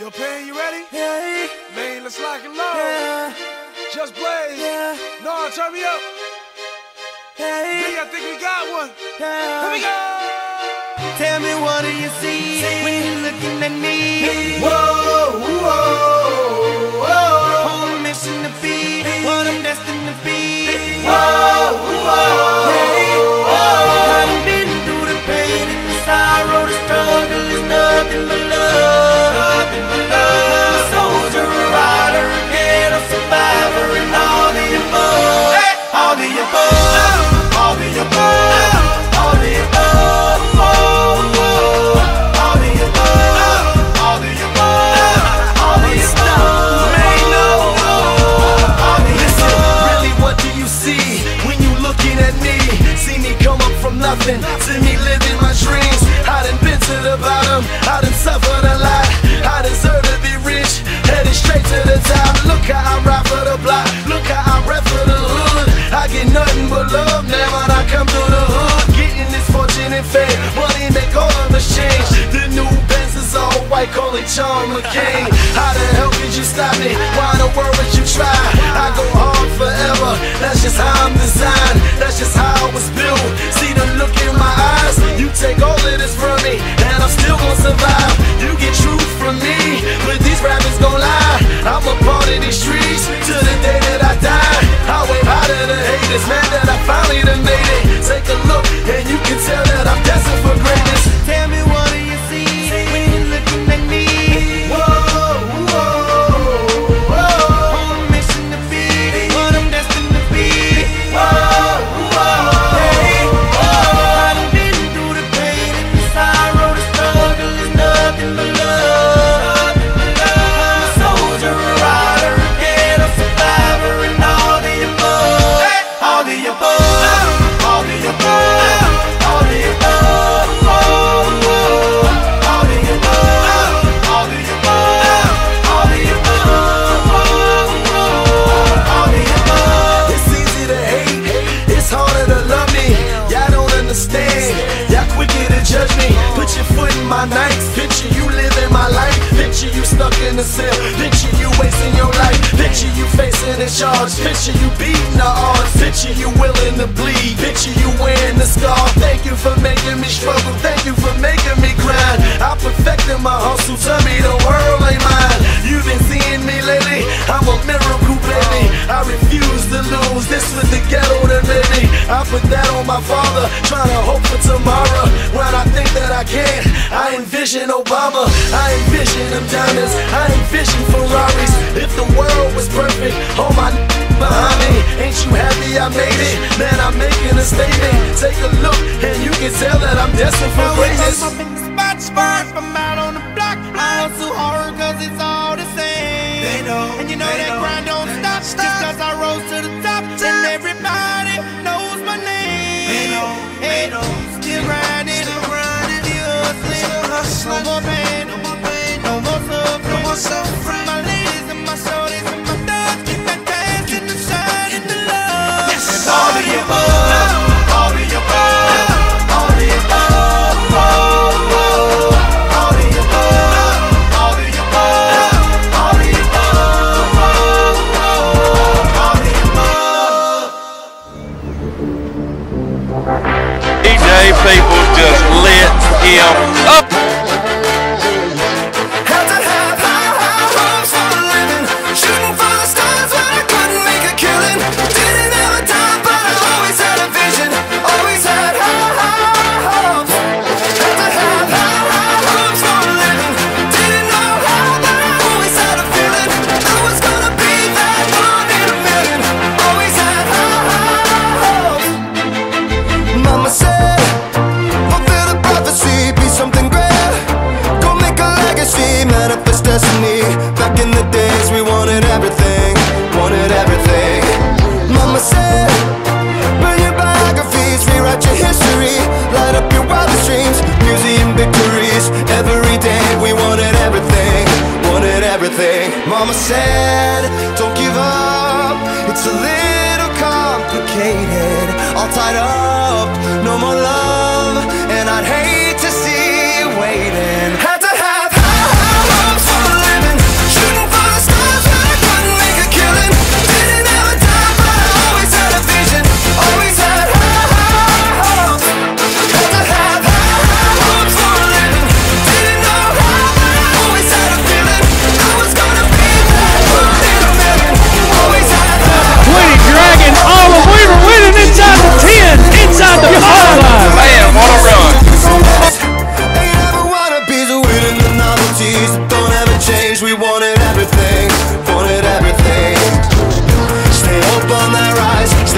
Yo, pain, you ready? Yeah. Man, let's lock and load. Yeah. Just blaze. Yeah. No, turn me up. Hey. Yeah. I think we got one. Yeah. Here we go. Tell me what do you see, see. when you're looking at for love now when I come through the hood Getting this fortune and fame, money make all of us change The new Benz is all white, call it John McCain How the hell could you stop me? Why in the world would you try? I go hard forever, that's just how I'm designed That's just how I was built put that on my father. Trying to hope for tomorrow. When I think that I can't, I envision Obama. I envision them diamonds. I envision Ferraris. If the world was perfect, hold my behind me. Ain't you happy I made it? Man, I'm making a statement. Take a look, and you can tell that I'm destined for greatness. Jay people, just lit him up. thing. Mama said, don't give up, it's a little complicated. All tied up, no more love, and I'd hate.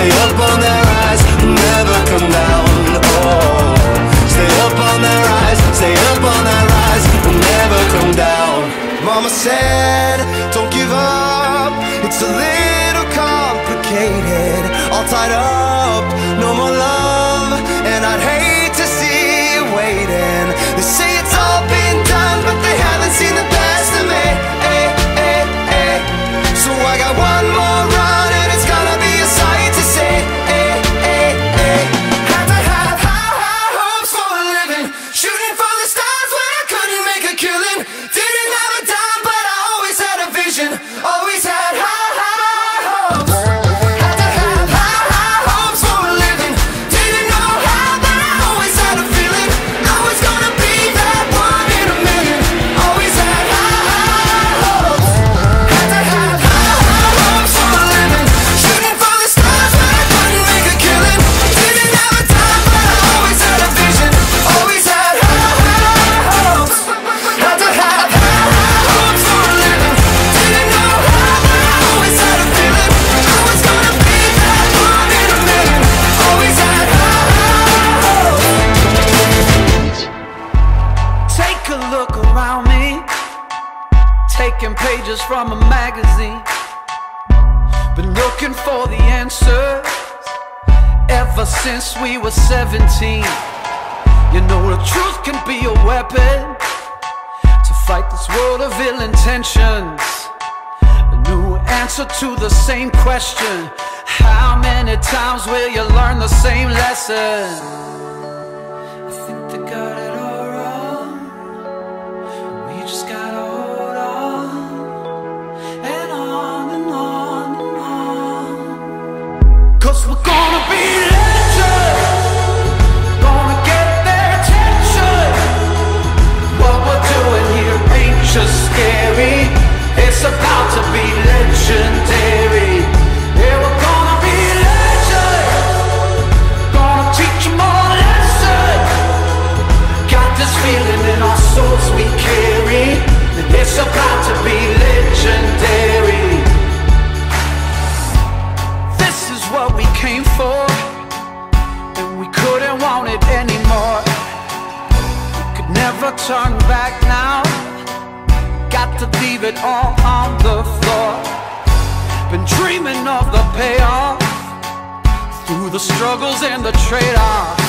дает taking pages from a magazine. Been looking for the answers ever since we were 17. You know the truth can be a weapon to fight this world of ill intentions. A new answer to the same question. How many times will you learn the same lesson? Want it anymore. Could never turn back now. Got to leave it all on the floor. Been dreaming of the payoff through the struggles and the trade-offs.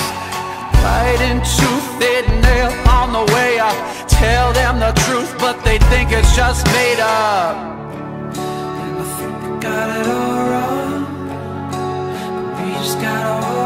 Fighting tooth and nail on the way up. Tell them the truth, but they think it's just made up. And I think they got it all wrong. But we just gotta